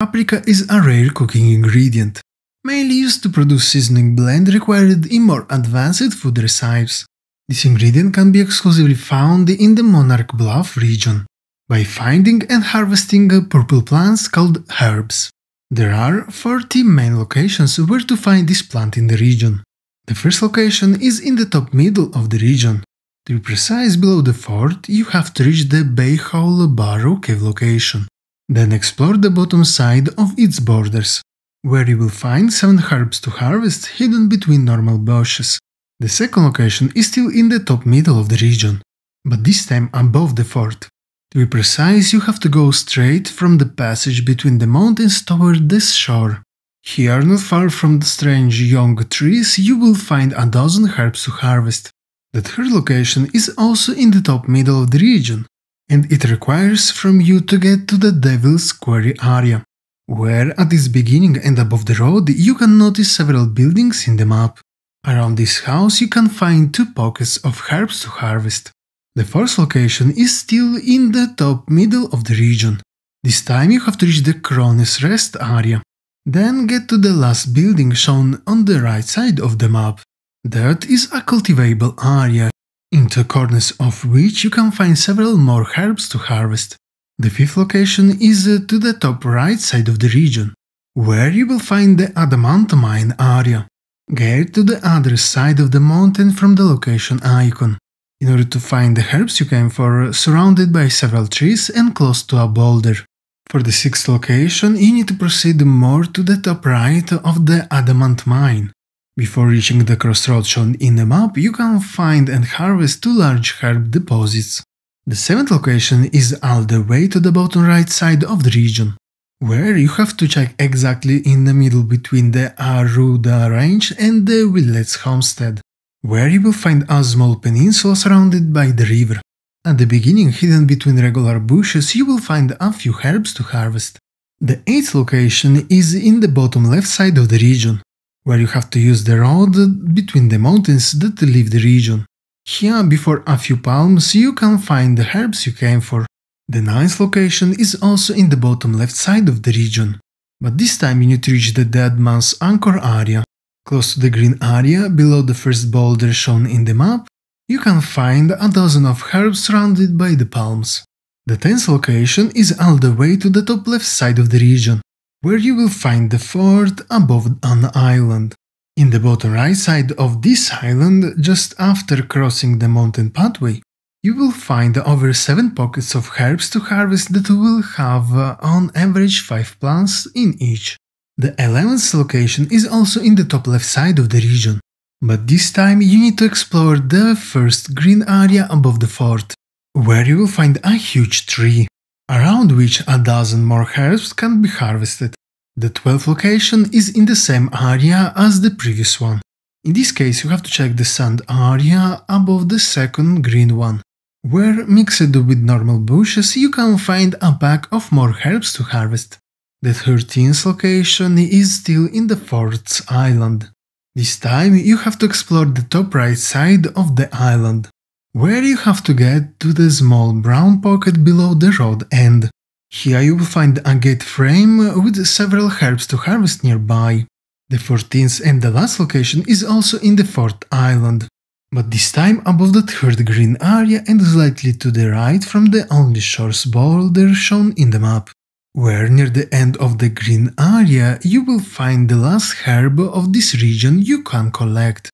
Paprika is a rare cooking ingredient, mainly used to produce seasoning blend required in more advanced food recipes. This ingredient can be exclusively found in the Monarch Bluff region by finding and harvesting purple plants called herbs. There are 40 main locations where to find this plant in the region. The first location is in the top middle of the region. To be precise, below the fort, you have to reach the Bayhole Barrow cave location. Then explore the bottom side of its borders, where you will find 7 herbs to harvest hidden between normal bushes. The second location is still in the top middle of the region, but this time above the fort. To be precise, you have to go straight from the passage between the mountains toward this shore. Here, not far from the strange young trees, you will find a dozen herbs to harvest. The third location is also in the top middle of the region, and it requires from you to get to the Devil's Quarry area, where at its beginning and above the road you can notice several buildings in the map. Around this house you can find two pockets of herbs to harvest. The first location is still in the top middle of the region. This time you have to reach the Cronus Rest area. Then get to the last building shown on the right side of the map. That is a cultivable area in the corners of which you can find several more herbs to harvest. The fifth location is uh, to the top right side of the region, where you will find the Adamant Mine area. Get to the other side of the mountain from the location icon. In order to find the herbs you came for, surrounded by several trees and close to a boulder. For the sixth location, you need to proceed more to the top right of the Adamant Mine. Before reaching the crossroad shown in the map, you can find and harvest two large herb deposits. The seventh location is all the way to the bottom right side of the region, where you have to check exactly in the middle between the Aruda Range and the Willets Homestead, where you will find a small peninsula surrounded by the river. At the beginning, hidden between regular bushes, you will find a few herbs to harvest. The eighth location is in the bottom left side of the region, where you have to use the road between the mountains that leave the region. Here, before a few palms, you can find the herbs you came for. The ninth location is also in the bottom left side of the region, but this time you need to reach the Dead Man's Anchor area. Close to the green area, below the first boulder shown in the map, you can find a dozen of herbs surrounded by the palms. The tenth location is all the way to the top left side of the region, where you will find the fort above an island. In the bottom right side of this island, just after crossing the mountain pathway, you will find over 7 pockets of herbs to harvest that will have uh, on average 5 plants in each. The 11th location is also in the top left side of the region, but this time you need to explore the first green area above the fort, where you will find a huge tree around which a dozen more herbs can be harvested. The 12th location is in the same area as the previous one. In this case you have to check the sand area above the second green one, where mixed with normal bushes you can find a pack of more herbs to harvest. The 13th location is still in the fourth island. This time you have to explore the top right side of the island where you have to get to the small brown pocket below the road end. Here you will find a gate frame with several herbs to harvest nearby. The 14th and the last location is also in the fourth Island, but this time above the third green area and slightly to the right from the only shores boulder shown in the map, where near the end of the green area you will find the last herb of this region you can collect.